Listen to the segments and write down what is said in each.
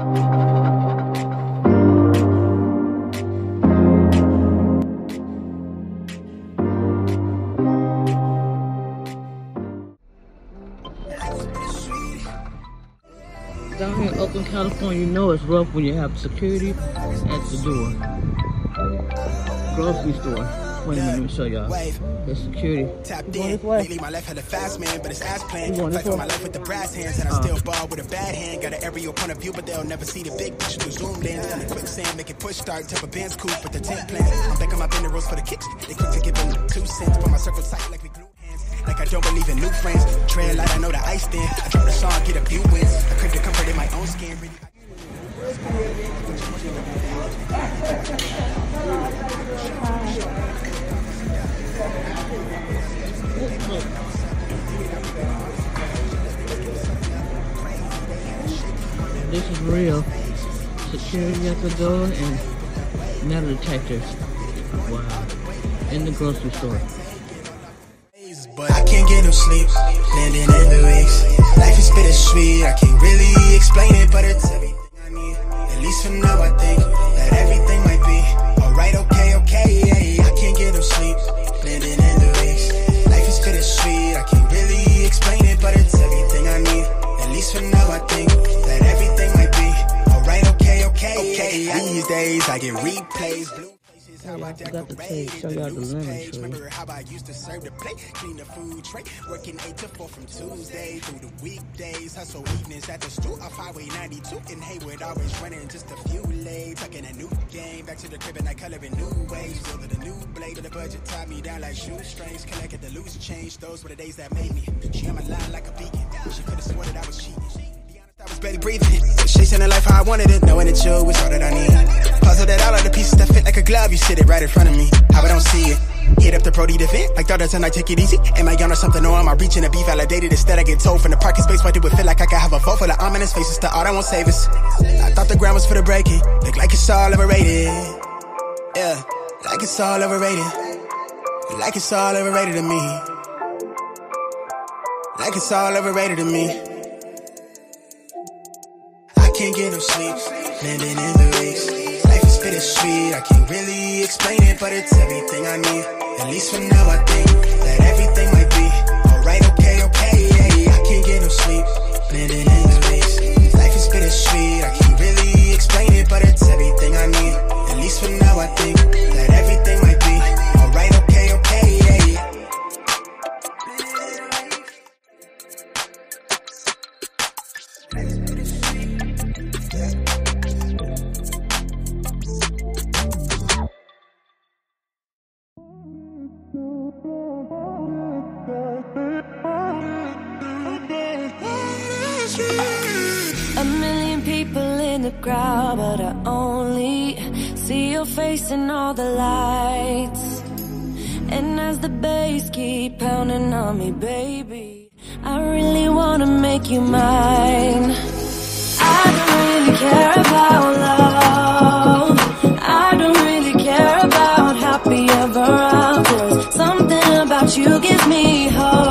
Down here in Oakland, California, you know it's rough when you have security at the door. Grocery store. Wait a minute, let me show y'all. The security. Tapped in. Lately, my life had a fast man, but it's ass plan. You going this Fight for my life with the brass hands, and I Uh. still ball with a bad hand. Got an aerial point of view, but they'll never see the big picture through zoom lens. Done a quicksand, make it push start, type of Benz coupe with the tent plan. I'm back on my bender rolls for the kicks. They quick to give them two cents, but my circle tight like we glue hands. Like I don't believe in new friends. Trail light, I know the ice thin. I drop the song, get a few wins. I crave the comfort in my own skin. Really, This is real. Security at the door and metal detectors. Wow. In the grocery store. But I can't get no sleep, landing in the weeks. Life is bittersweet, I can't really explain it, but it's everything I need. At least for now, I think these days I get replays, blue places, how I decorate, show the y'all the lemon page. tree. Remember how I used to serve the plate, clean the food tray, working eight to four from Tuesday through the weekdays, hustle evenings at the stool off Highway 92 in Hayward, always running just a few late, tucking a new game, back to the crib and I color in new ways, with a new blade, but the budget tied me down like shoestrings, collected the loose change, those were the days that made me, she held my line like a beacon, she could've sworn that I was cheating. I barely breathing. Chasing the life how I wanted it, knowing that you was all that I need. Puzzle that all of the pieces that fit like a glove, you sit it right in front of me. How I don't see it. Hit up the Brody to vent, like thought and I take it easy. Am I on or something, or am I reaching to be validated? Instead, I get told from the parking space, why do it feel like I could have a vote for the ominous faces to all that won't save us? I thought the ground was for the breaking, look like it's all overrated. Yeah, like it's all overrated. Like it's all overrated to me. Like it's all overrated to me. I can't get no sleep, Living in the weeks. Life is bittersweet, I can't really explain it, but it's everything I need. At least for now, I think that everything might be alright, okay, okay. Yeah, I can't get no sleep, landing in the weeks. Life is bittersweet, I crowd, but I only see your face in all the lights. And as the bass keep pounding on me, baby, I really wanna make you mine. I don't really care about love. I don't really care about happy ever after. Something about you gives me hope.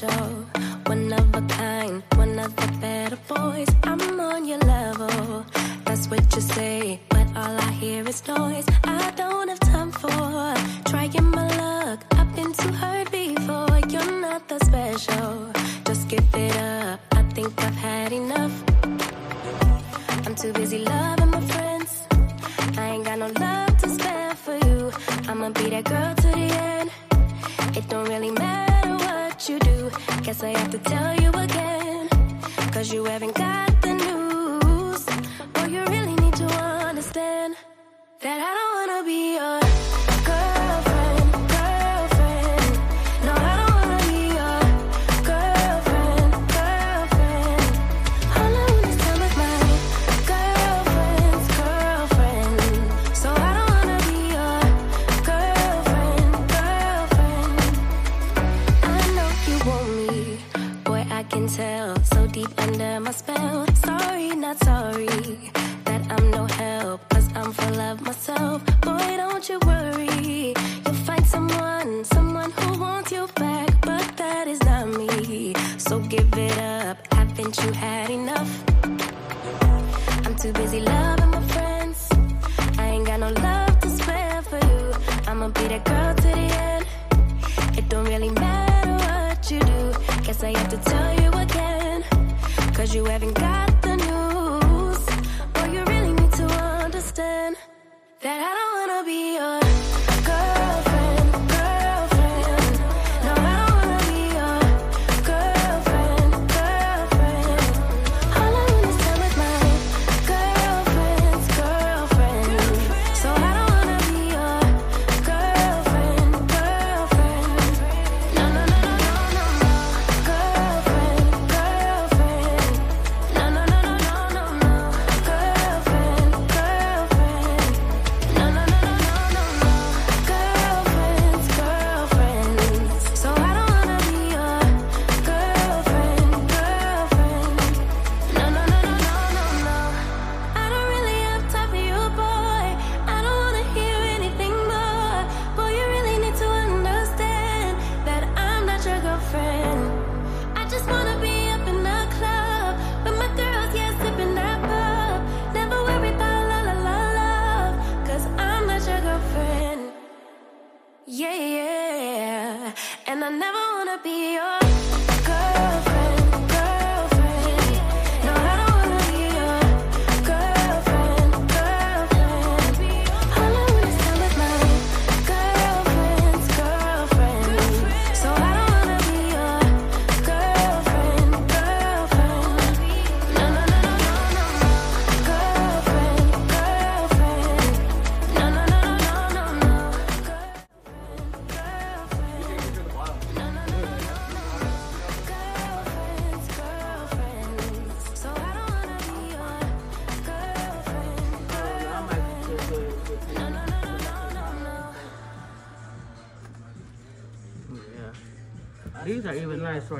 special, one of a kind, one of the better boys. I'm on your level, that's what you say, but all I hear is noise. Guess I have to tell you again. Cause you haven't got the news. Or you really need to understand that I can. So deep under my spell. Sorry, not sorry that I'm no help. Cause I'm full of myself. Boy, don't you worry. You'll find someone, someone who wants you back. But that is not me. So give it up. Haven't you had enough? I'm too busy loving my friends. I ain't got no love to spare for you. I'ma be that girl to the end. It don't really matter what you do. Guess I have to tell you. Cause you haven't got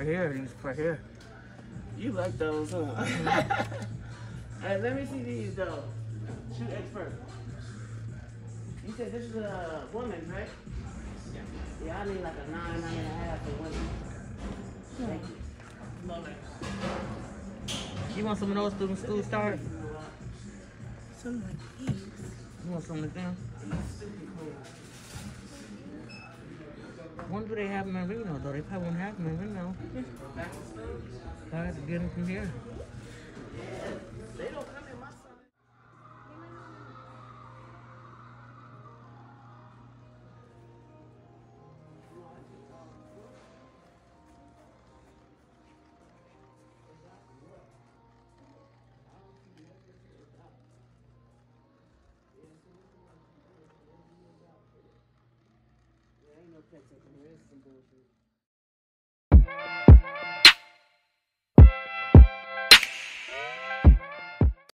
even nice right here. These right here. You like those, huh? hey, let me see these though. Shoot expert. You said this is a woman, right? Yeah. Yeah, I need like a nine, nine and a half for women. Thank you. You want some of those student school start? Something like these. You want some of them? When do they have Reno though? They probably won't have Reno. I have to get them from here. There ain't no pets up in here. It's some bullshit.